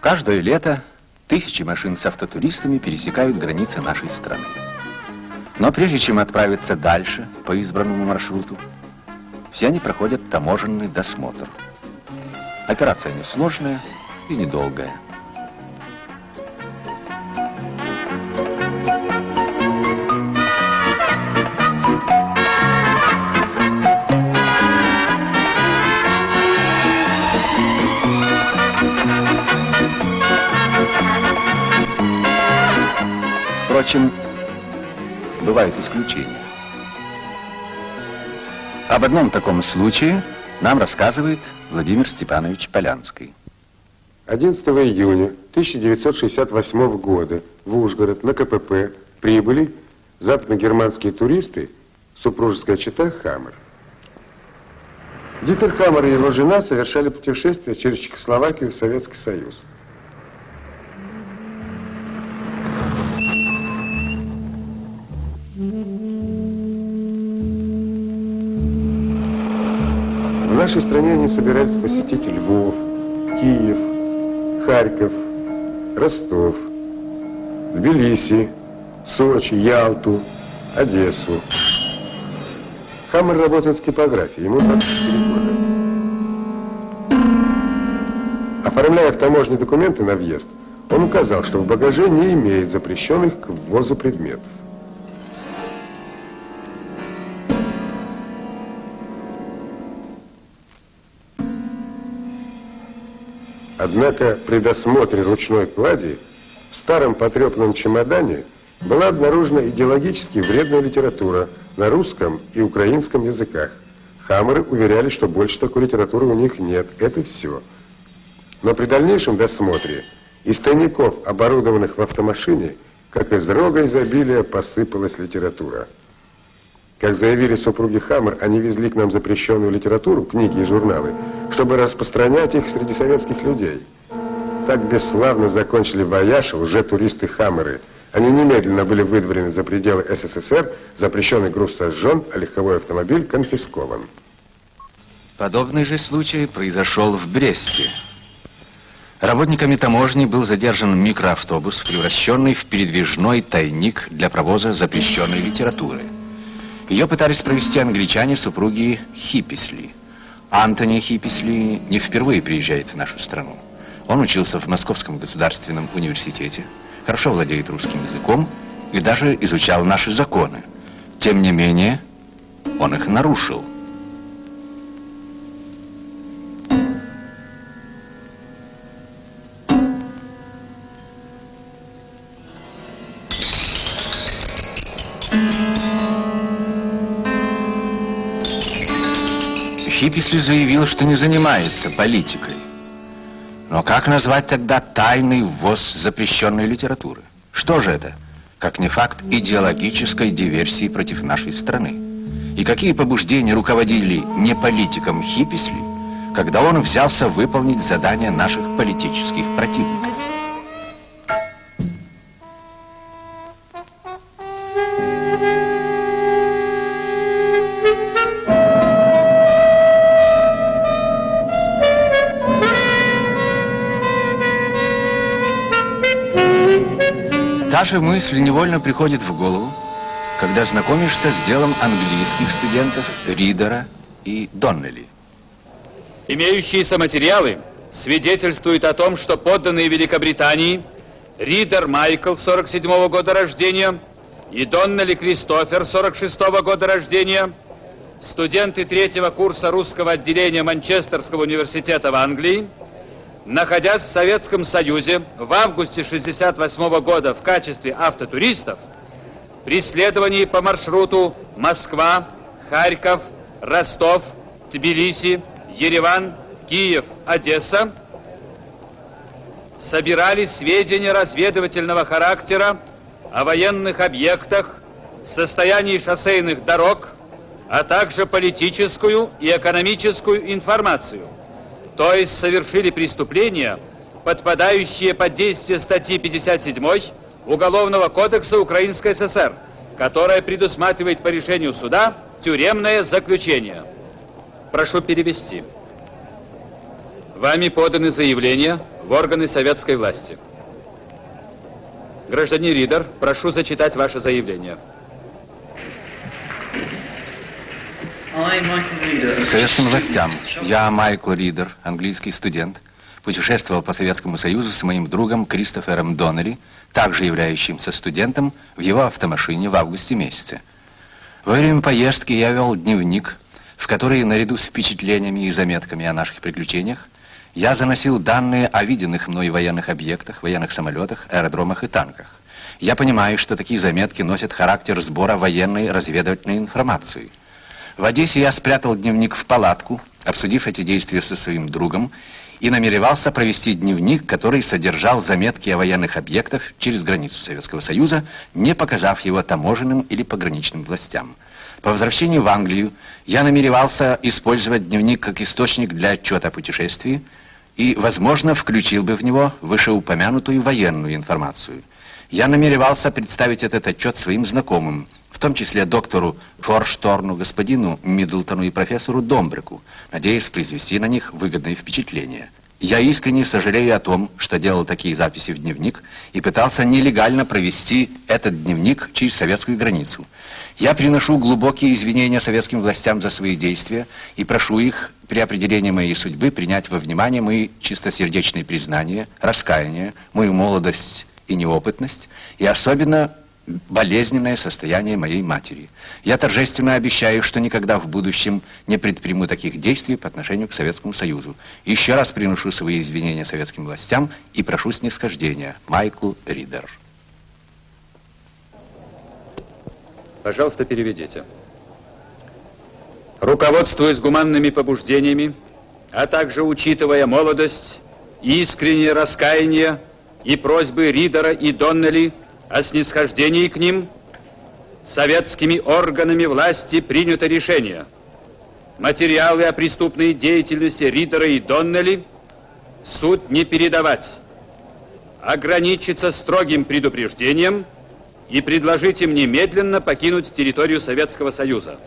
Каждое лето тысячи машин с автотуристами пересекают границы нашей страны. Но прежде чем отправиться дальше по избранному маршруту, все они проходят таможенный досмотр. Операция несложная и недолгая. Впрочем, бывают исключения. Об одном таком случае нам рассказывает Владимир Степанович Полянский. 11 июня 1968 года в Ужгород на КПП прибыли западногерманские туристы, супружеская чета Хаммер. Дитер Хаммер и его жена совершали путешествие через Чехословакию в Советский Союз. Нашей стране они собирались посетить Львов, Киев, Харьков, Ростов, Тбилиси, Сочи, Ялту, Одессу. Хаммер работает в типографии, ему 24 года. Оформляя в таможне документы на въезд, он указал, что в багаже не имеет запрещенных к ввозу предметов. Однако при досмотре ручной клади в старом потрепанном чемодане была обнаружена идеологически вредная литература на русском и украинском языках. Хаммеры уверяли, что больше такой литературы у них нет. Это все. Но при дальнейшем досмотре из тайников, оборудованных в автомашине, как из рога изобилия посыпалась литература. Как заявили супруги Хаммер, они везли к нам запрещенную литературу, книги и журналы, чтобы распространять их среди советских людей. Так бесславно закончили вояж уже туристы Хаммеры. Они немедленно были выдворены за пределы СССР, запрещенный груз сожжен, а легковой автомобиль конфискован. Подобный же случай произошел в Бресте. Работниками таможни был задержан микроавтобус, превращенный в передвижной тайник для провоза запрещенной литературы. Ее пытались провести англичане, супруги Хипписли. Антони Хипписли не впервые приезжает в нашу страну. Он учился в Московском государственном университете, хорошо владеет русским языком и даже изучал наши законы. Тем не менее, он их нарушил. Хипписли заявил, что не занимается политикой. Но как назвать тогда тайный ввоз запрещенной литературы? Что же это, как не факт идеологической диверсии против нашей страны? И какие побуждения руководили не политиком Хипписли, когда он взялся выполнить задания наших политических противников? Же мысль невольно приходит в голову, когда знакомишься с делом английских студентов Ридера и Доннелли. Имеющиеся материалы свидетельствуют о том, что подданные Великобритании Ридер Майкл, 47 -го года рождения, и Доннелли Кристофер, 46 -го года рождения, студенты третьего курса русского отделения Манчестерского университета в Англии, находясь в Советском Союзе в августе 1968 года в качестве автотуристов, при следовании по маршруту Москва, Харьков, Ростов, Тбилиси, Ереван, Киев, Одесса, собирали сведения разведывательного характера о военных объектах, состоянии шоссейных дорог, а также политическую и экономическую информацию – то есть совершили преступления, подпадающие под действие статьи 57 Уголовного кодекса Украинской ССР, которая предусматривает по решению суда тюремное заключение. Прошу перевести. Вами поданы заявления в органы советской власти. Гражданин Ридер, прошу зачитать ваше заявление. Советским властям. Я Майкл Ридер, английский студент, путешествовал по Советскому Союзу с моим другом Кристофером Доннелли, также являющимся студентом, в его автомашине в августе месяце. Во время поездки я вел дневник, в который, наряду с впечатлениями и заметками о наших приключениях, я заносил данные о виденных мной военных объектах, военных самолетах, аэродромах и танках. Я понимаю, что такие заметки носят характер сбора военной разведывательной информации. В Одессе я спрятал дневник в палатку, обсудив эти действия со своим другом, и намеревался провести дневник, который содержал заметки о военных объектах через границу Советского Союза, не показав его таможенным или пограничным властям. По возвращении в Англию я намеревался использовать дневник как источник для отчета о путешествии и, возможно, включил бы в него вышеупомянутую военную информацию. Я намеревался представить этот отчет своим знакомым, том числе доктору Форшторну, господину Миддлтону и профессору Домбреку, надеясь произвести на них выгодное впечатление. Я искренне сожалею о том, что делал такие записи в дневник и пытался нелегально провести этот дневник через советскую границу. Я приношу глубокие извинения советским властям за свои действия и прошу их при определении моей судьбы принять во внимание мои чистосердечные признания, раскаяние, мою молодость и неопытность, и особенно болезненное состояние моей матери. Я торжественно обещаю, что никогда в будущем не предприму таких действий по отношению к Советскому Союзу. Еще раз приношу свои извинения советским властям и прошу снисхождения. Майкл Ридер. Пожалуйста, переведите. Руководствуясь гуманными побуждениями, а также учитывая молодость, искреннее раскаяние и просьбы Ридера и Доннелли о снисхождении к ним, советскими органами власти принято решение. Материалы о преступной деятельности Ридера и Доннелли суд не передавать, ограничиться строгим предупреждением и предложить им немедленно покинуть территорию Советского Союза.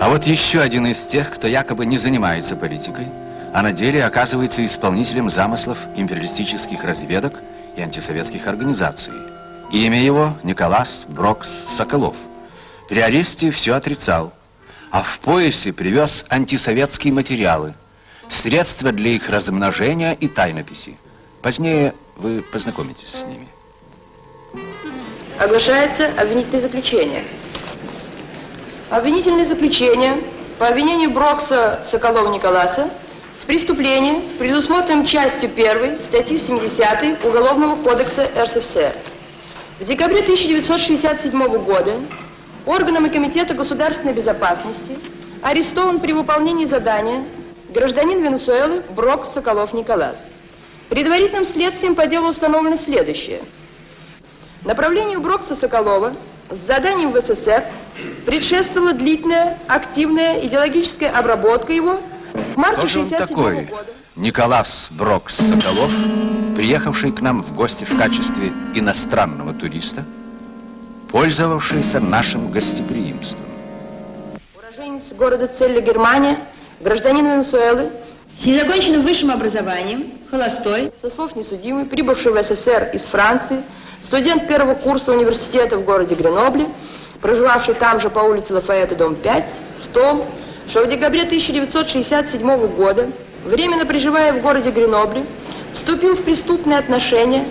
А вот еще один из тех, кто якобы не занимается политикой, а на деле оказывается исполнителем замыслов империалистических разведок и антисоветских организаций. Имя его Николас Брокс Соколов. При аресте все отрицал, а в поясе привез антисоветские материалы, средства для их размножения и тайнописи. Позднее вы познакомитесь с ними. Оглашается обвинительное заключение. Обвинительное заключение по обвинению Брокса Соколова Николаса в преступлении, предусмотренном частью 1 статьи 70 Уголовного кодекса РСФСР. В декабре 1967 года органами Комитета государственной безопасности арестован при выполнении задания гражданин Венесуэлы Брок Соколов Николас. Предварительным следствием по делу установлено следующее. Направлению Брокса Соколова с заданием в СССР предшествовала длительная, активная идеологическая обработка его – Кто же он 67 такой? года Николас Брокс Соколов, приехавший к нам в гости в качестве иностранного туриста, пользовавшийся нашим гостеприимством. уроженец города Целли, Германия, гражданин Венесуэлы, С незаконченным высшим образованием, холостой, со слов несудимый, прибывший в СССР из Франции, студент первого курса университета в городе Гренобле, проживавший там же по улице Лафаэта, дом 5, в том, что в декабре 1967 года, временно проживая в городе Гренобле, вступил в преступные отношения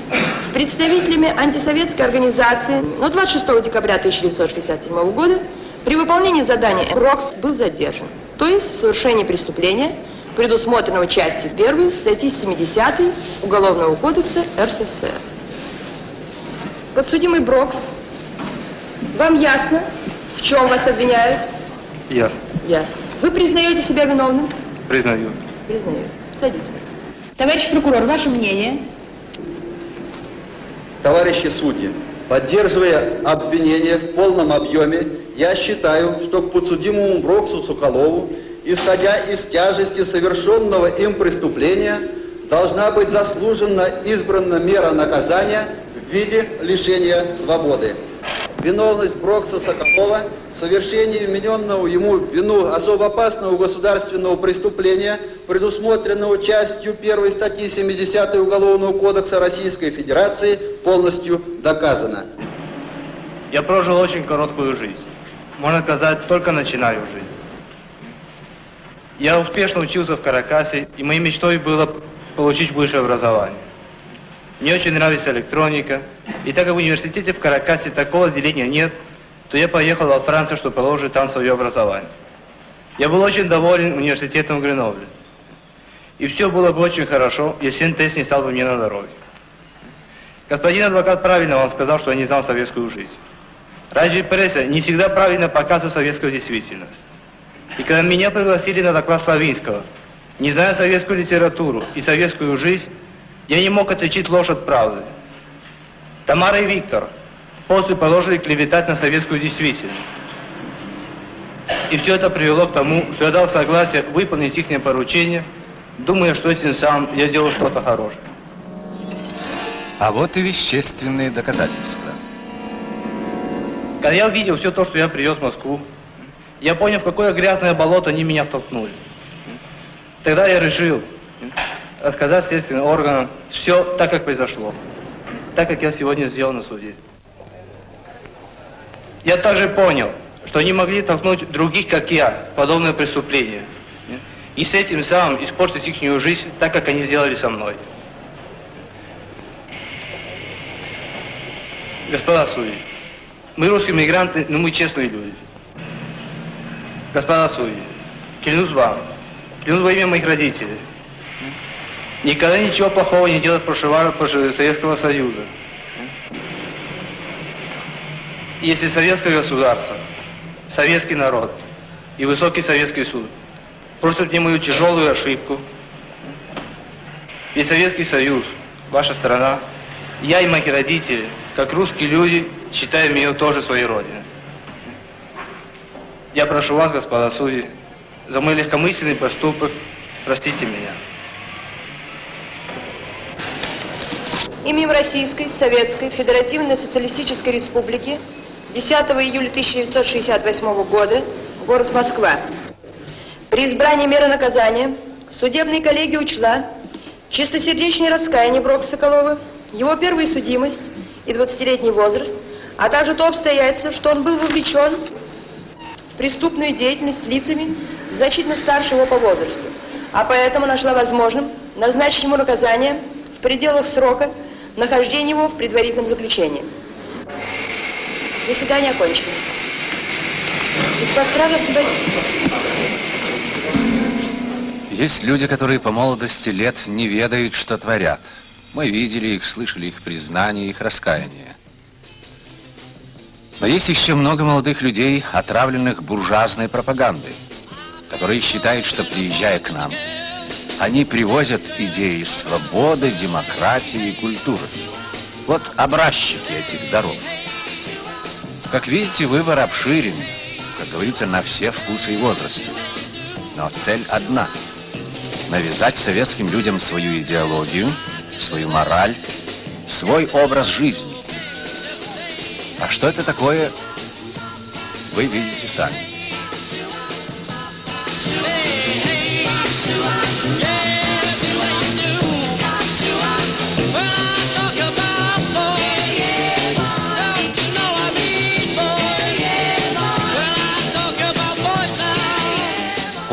с представителями антисоветской организации, но 26 декабря 1967 года при выполнении задания РОКС был задержан, то есть в совершении преступления, предусмотренного частью 1 статьи 70 Уголовного кодекса РСФСР. Подсудимый Брокс, вам ясно, в чем вас обвиняют? Ясно. Ясно. Вы признаете себя виновным? Признаю. Признаю. Садитесь, пожалуйста. Товарищ прокурор, ваше мнение? Товарищи судьи, поддерживая обвинение в полном объеме, я считаю, что к подсудимому Броксу Соколову, исходя из тяжести совершенного им преступления, должна быть заслужена избрана мера наказания в виде лишения свободы. Виновность Брокса Соколова в совершении вмененного ему вину особо опасного государственного преступления, предусмотренного частью 1 статьи 70 Уголовного кодекса Российской Федерации, полностью доказано. Я прожил очень короткую жизнь. Можно сказать, только начинаю жизнь. Я успешно учился в Каракасе, и моей мечтой было получить высшее образование. Мне очень нравится электроника, и так как в университете в Каракасе такого отделения нет, то я поехал во Францию, чтобы продолжить там свое образование. Я был очень доволен университетом в Греновле. И все было бы очень хорошо, если НТС не стал бы мне на дороге. Господин адвокат правильно вам сказал, что я не знал советскую жизнь. Разве пресса не всегда правильно показывает советскую действительность? И когда меня пригласили на доклад Славинского, не зная советскую литературу и советскую жизнь, я не мог отличить ложь от правды. Тамара и Виктор после продолжили клеветать на советскую действительность. И все это привело к тому, что я дал согласие выполнить их поручение, думая, что этим самым я делал что-то хорошее. А вот и вещественные доказательства. Когда я увидел все то, что я привез в Москву, я понял, в какое грязное болото они меня втолкнули. Тогда я решил рассказать следственным органам все так, как произошло. Так, как я сегодня сделал на суде. Я также понял, что они могли толкнуть других, как я, подобное преступление. И с этим самым испортить их жизнь так, как они сделали со мной. Господа судьи, мы русские мигранты, но мы честные люди. Господа судьи, клянусь вам, клянусь во имя моих родителей, никогда ничего плохого не делать против Советского Союза. Если советское государство, советский народ и высокий советский суд просят мне мою тяжелую ошибку, и Советский Союз, ваша страна, я и мои родители, как русские люди, считаем ее тоже своей родиной. Я прошу вас, господа судьи, за мой легкомысленный поступок, простите меня. Именем Российской Советской Федеративной Социалистической Республики 10 июля 1968 года, город Москва. При избрании меры наказания судебная коллегия учла чистосердечное раскаяние Брока Соколова, его первую судимость и 20-летний возраст, а также то обстоятельство, что он был вовлечен в преступную деятельность лицами значительно старше его по возрасту, а поэтому нашла возможным назначить ему наказание в пределах срока нахождения его в предварительном заключении. Заседание окончено. Из-под стражи освободите. Есть люди, которые по молодости лет не ведают, что творят. Мы видели их, слышали их признания, их раскаяния. Но есть еще много молодых людей, отравленных буржуазной пропагандой, которые считают, что приезжая к нам, они привозят идеи свободы, демократии и культуры. Вот образчики этих даров. Как видите, выбор обширен, как говорится, на все вкусы и возрасты. Но цель одна – навязать советским людям свою идеологию, свою мораль, свой образ жизни. А что это такое, вы видите сами.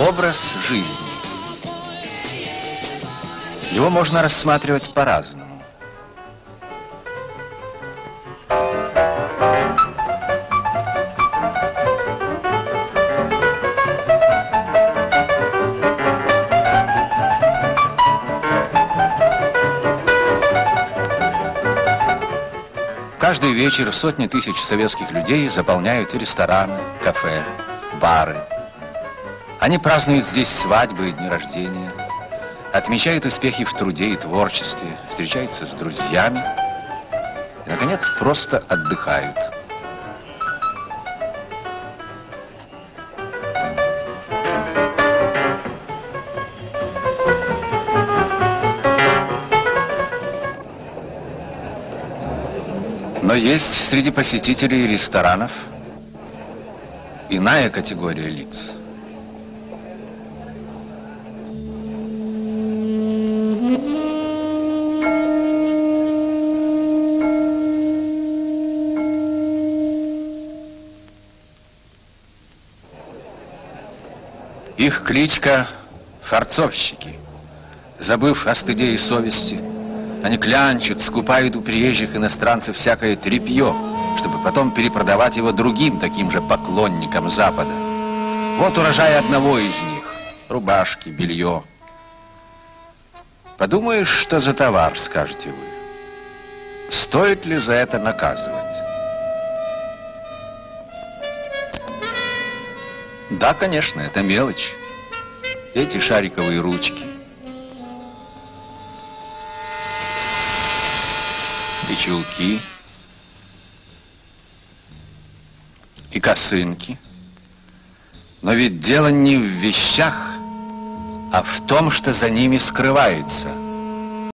Образ жизни. Его можно рассматривать по-разному. Вечер сотни тысяч советских людей заполняют рестораны, кафе, бары. Они празднуют здесь свадьбы и дни рождения, отмечают успехи в труде и творчестве, встречаются с друзьями и, наконец, просто отдыхают. Но есть среди посетителей ресторанов иная категория лиц. Их кличка – фарцовщики. Забыв о стыде и совести, они клянчат, скупают у приезжих иностранцев всякое тряпье, чтобы потом перепродавать его другим таким же поклонникам Запада. Вот урожай одного из них – рубашки, белье. Подумаешь, что за товар, скажете вы. Стоит ли за это наказывать? Да, конечно, это мелочь. Эти шариковые ручки. Чулки. И косынки. Но ведь дело не в вещах, а в том, что за ними скрывается –